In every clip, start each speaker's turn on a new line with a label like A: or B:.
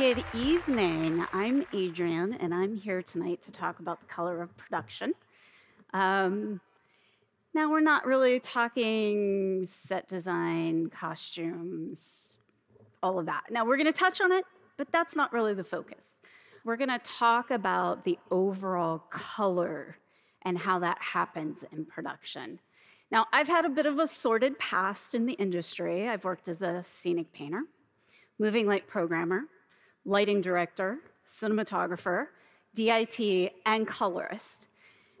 A: Good evening. I'm Adrienne, and I'm here tonight to talk about the color of production. Um, now, we're not really talking set design, costumes, all of that. Now, we're going to touch on it, but that's not really the focus. We're going to talk about the overall color and how that happens in production. Now, I've had a bit of a sordid past in the industry. I've worked as a scenic painter, moving light programmer, lighting director, cinematographer, DIT, and colorist.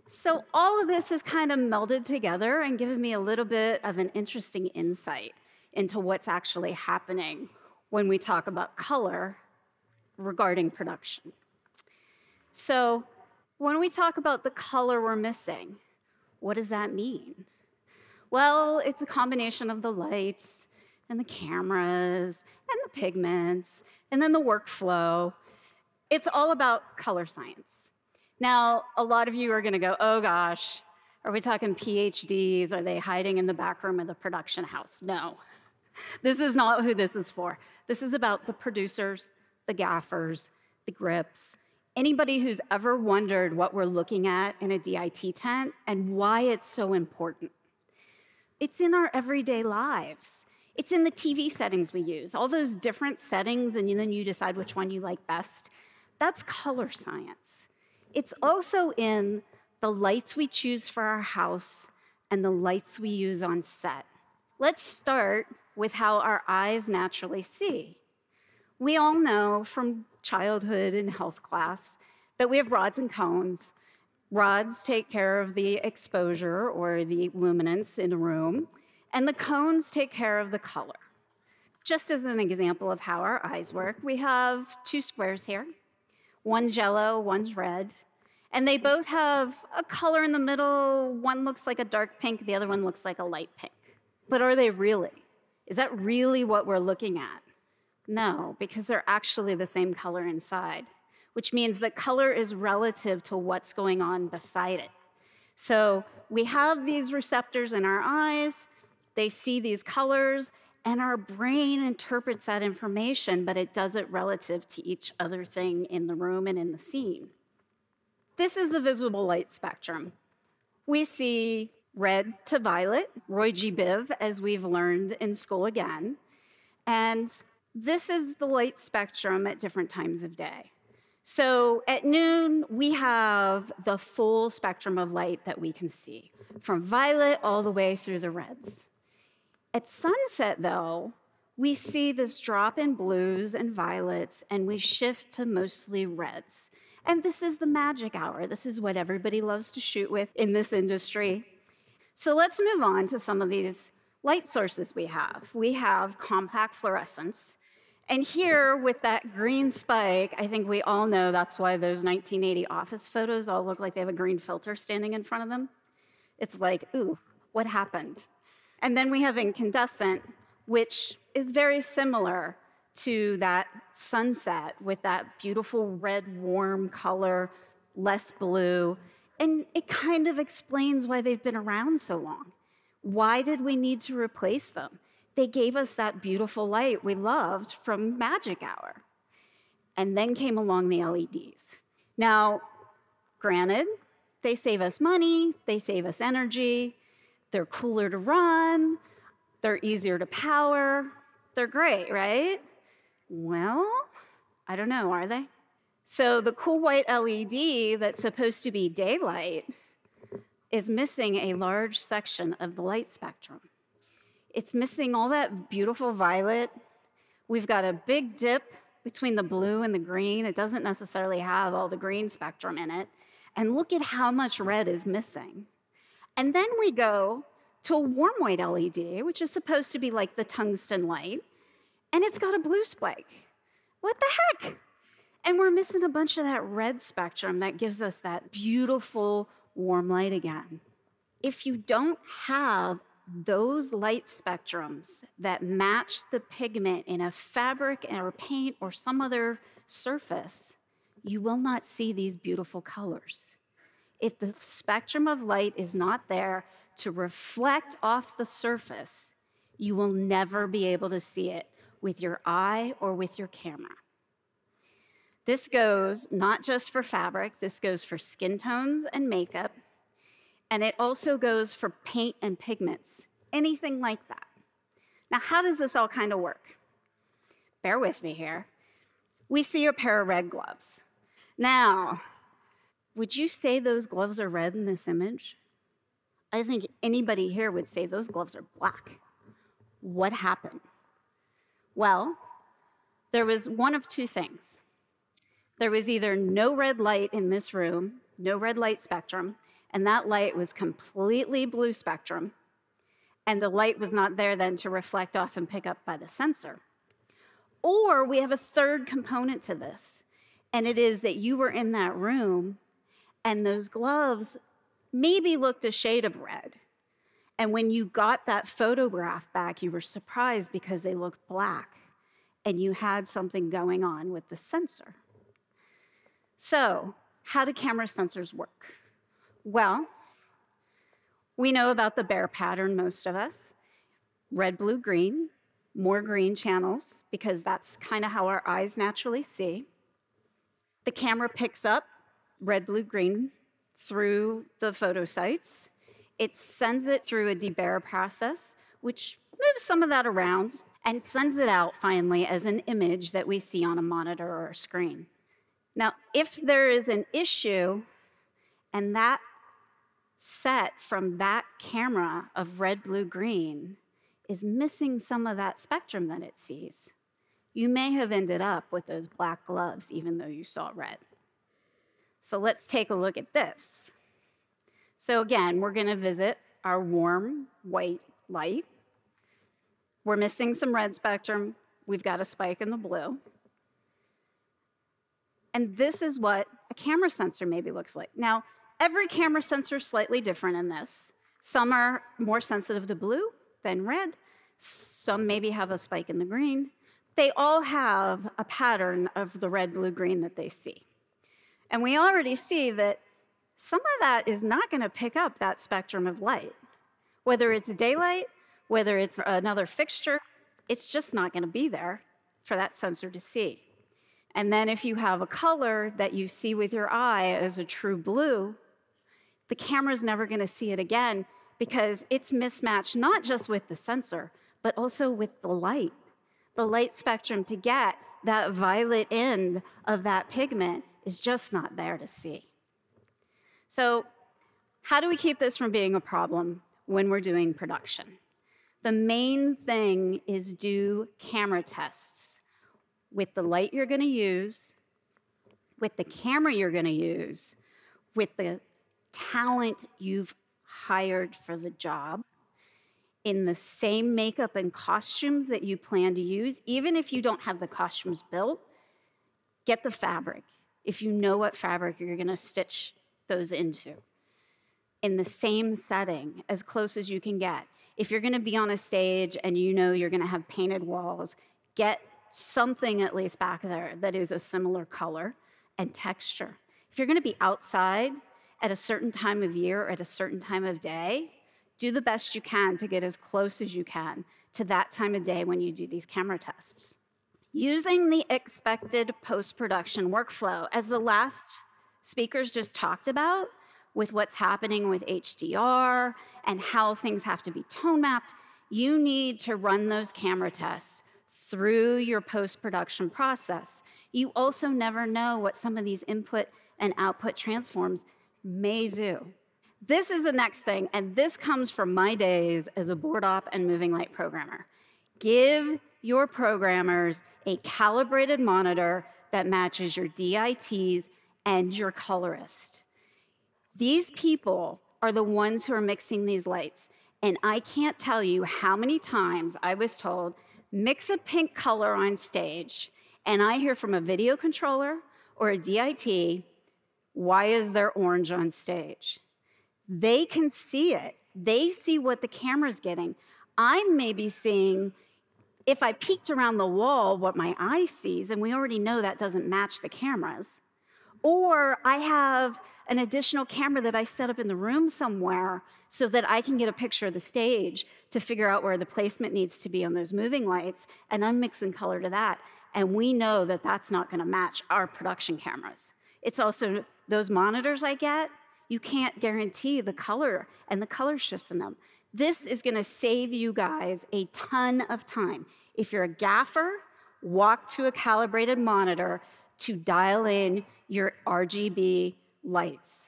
A: So all of this has kind of melded together and given me a little bit of an interesting insight into what's actually happening when we talk about color regarding production. So when we talk about the color we're missing, what does that mean? Well, it's a combination of the lights and the cameras and the pigments and then the workflow. It's all about color science. Now, a lot of you are going to go, oh gosh, are we talking PhDs? Are they hiding in the back room of the production house? No. This is not who this is for. This is about the producers, the gaffers, the grips, anybody who's ever wondered what we're looking at in a DIT tent and why it's so important. It's in our everyday lives. It's in the TV settings we use, all those different settings, and then you decide which one you like best. That's color science. It's also in the lights we choose for our house and the lights we use on set. Let's start with how our eyes naturally see. We all know from childhood and health class that we have rods and cones. Rods take care of the exposure or the luminance in a room, and the cones take care of the color. Just as an example of how our eyes work, we have two squares here. One's yellow, one's red. And they both have a color in the middle. One looks like a dark pink, the other one looks like a light pink. But are they really? Is that really what we're looking at? No, because they're actually the same color inside, which means that color is relative to what's going on beside it. So we have these receptors in our eyes, they see these colors, and our brain interprets that information, but it does it relative to each other thing in the room and in the scene. This is the visible light spectrum. We see red to violet, Roy G. Biv, as we've learned in school again. And this is the light spectrum at different times of day. So at noon, we have the full spectrum of light that we can see, from violet all the way through the reds. At sunset, though, we see this drop in blues and violets, and we shift to mostly reds. And this is the magic hour. This is what everybody loves to shoot with in this industry. So let's move on to some of these light sources we have. We have compact fluorescence. And here, with that green spike, I think we all know that's why those 1980 office photos all look like they have a green filter standing in front of them. It's like, ooh, what happened? And then we have incandescent, which is very similar to that sunset with that beautiful red, warm color, less blue. And it kind of explains why they've been around so long. Why did we need to replace them? They gave us that beautiful light we loved from Magic Hour. And then came along the LEDs. Now, granted, they save us money, they save us energy, they're cooler to run, they're easier to power, they're great, right? Well, I don't know, are they? So the cool white LED that's supposed to be daylight is missing a large section of the light spectrum. It's missing all that beautiful violet. We've got a big dip between the blue and the green. It doesn't necessarily have all the green spectrum in it. And look at how much red is missing. And then we go to a warm white LED, which is supposed to be like the tungsten light and it's got a blue spike. What the heck? And we're missing a bunch of that red spectrum that gives us that beautiful warm light again. If you don't have those light spectrums that match the pigment in a fabric or paint or some other surface, you will not see these beautiful colors. If the spectrum of light is not there to reflect off the surface, you will never be able to see it with your eye or with your camera. This goes not just for fabric, this goes for skin tones and makeup, and it also goes for paint and pigments, anything like that. Now, how does this all kind of work? Bear with me here. We see a pair of red gloves. Now, would you say those gloves are red in this image? I think anybody here would say those gloves are black. What happened? Well, there was one of two things. There was either no red light in this room, no red light spectrum, and that light was completely blue spectrum, and the light was not there then to reflect off and pick up by the sensor. Or we have a third component to this, and it is that you were in that room and those gloves maybe looked a shade of red. And when you got that photograph back, you were surprised because they looked black and you had something going on with the sensor. So, how do camera sensors work? Well, we know about the Bayer pattern, most of us red, blue, green, more green channels, because that's kind of how our eyes naturally see. The camera picks up red, blue, green through the photo sites. It sends it through a debayer process, which moves some of that around and sends it out finally as an image that we see on a monitor or a screen. Now, if there is an issue and that set from that camera of red, blue, green is missing some of that spectrum that it sees, you may have ended up with those black gloves even though you saw red. So let's take a look at this. So again, we're gonna visit our warm white light. We're missing some red spectrum. We've got a spike in the blue. And this is what a camera sensor maybe looks like. Now, every camera sensor is slightly different in this. Some are more sensitive to blue than red. Some maybe have a spike in the green. They all have a pattern of the red, blue, green that they see. And we already see that some of that is not going to pick up that spectrum of light. Whether it's daylight, whether it's another fixture, it's just not going to be there for that sensor to see. And then if you have a color that you see with your eye as a true blue, the camera's never going to see it again because it's mismatched not just with the sensor, but also with the light. The light spectrum to get that violet end of that pigment is just not there to see. So, how do we keep this from being a problem when we're doing production? The main thing is do camera tests with the light you're going to use, with the camera you're going to use, with the talent you've hired for the job, in the same makeup and costumes that you plan to use, even if you don't have the costumes built, get the fabric, if you know what fabric you're going to stitch those into in the same setting as close as you can get. If you're going to be on a stage and you know you're going to have painted walls, get something at least back there that is a similar color and texture. If you're going to be outside at a certain time of year or at a certain time of day, do the best you can to get as close as you can to that time of day when you do these camera tests. Using the expected post-production workflow, as the last speakers just talked about, with what's happening with HDR and how things have to be tone mapped, you need to run those camera tests through your post-production process. You also never know what some of these input and output transforms may do. This is the next thing, and this comes from my days as a board op and moving light programmer. Give your programmers a calibrated monitor that matches your DITs and your colorist. These people are the ones who are mixing these lights. And I can't tell you how many times I was told, mix a pink color on stage, and I hear from a video controller or a DIT, why is there orange on stage? They can see it. They see what the camera's getting. I'm maybe seeing if I peeked around the wall, what my eye sees, and we already know that doesn't match the cameras, or I have an additional camera that I set up in the room somewhere so that I can get a picture of the stage to figure out where the placement needs to be on those moving lights, and I'm mixing color to that. And we know that that's not going to match our production cameras. It's also those monitors I get, you can't guarantee the color and the color shifts in them. This is going to save you guys a ton of time. If you're a gaffer, walk to a calibrated monitor to dial in your RGB lights.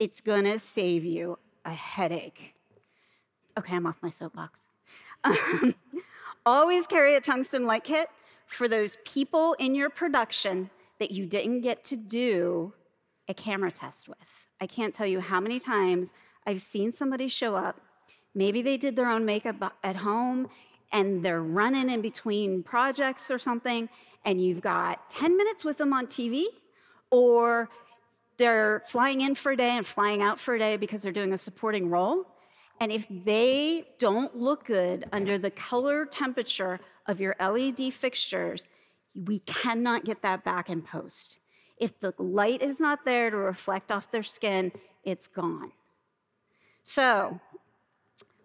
A: It's going to save you a headache. Okay, I'm off my soapbox. Um, always carry a tungsten light kit for those people in your production that you didn't get to do a camera test with. I can't tell you how many times I've seen somebody show up. Maybe they did their own makeup at home and they're running in between projects or something, and you've got 10 minutes with them on TV, or they're flying in for a day and flying out for a day because they're doing a supporting role. And if they don't look good under the color temperature of your LED fixtures, we cannot get that back in post. If the light is not there to reflect off their skin, it's gone. So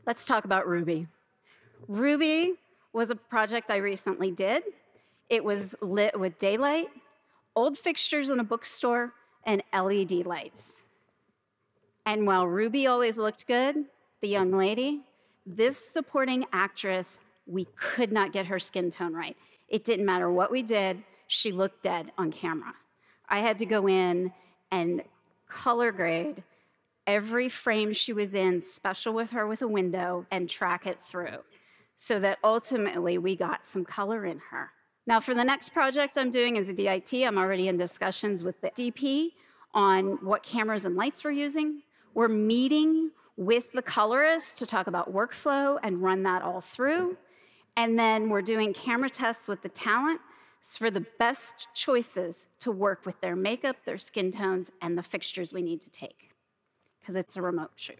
A: let's talk about Ruby. Ruby was a project I recently did. It was lit with daylight, old fixtures in a bookstore, and LED lights. And while Ruby always looked good, the young lady, this supporting actress, we could not get her skin tone right. It didn't matter what we did, she looked dead on camera. I had to go in and color grade every frame she was in, special with her with a window, and track it through so that ultimately we got some color in her. Now, for the next project I'm doing as a DIT, I'm already in discussions with the DP on what cameras and lights we're using. We're meeting with the colorist to talk about workflow and run that all through. And then we're doing camera tests with the talent for the best choices to work with their makeup, their skin tones, and the fixtures we need to take, because it's a remote shoot.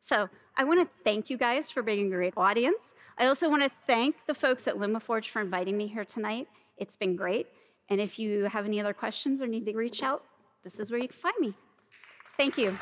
A: So I want to thank you guys for being a great audience. I also want to thank the folks at LumaForge for inviting me here tonight. It's been great. And if you have any other questions or need to reach out, this is where you can find me. Thank you.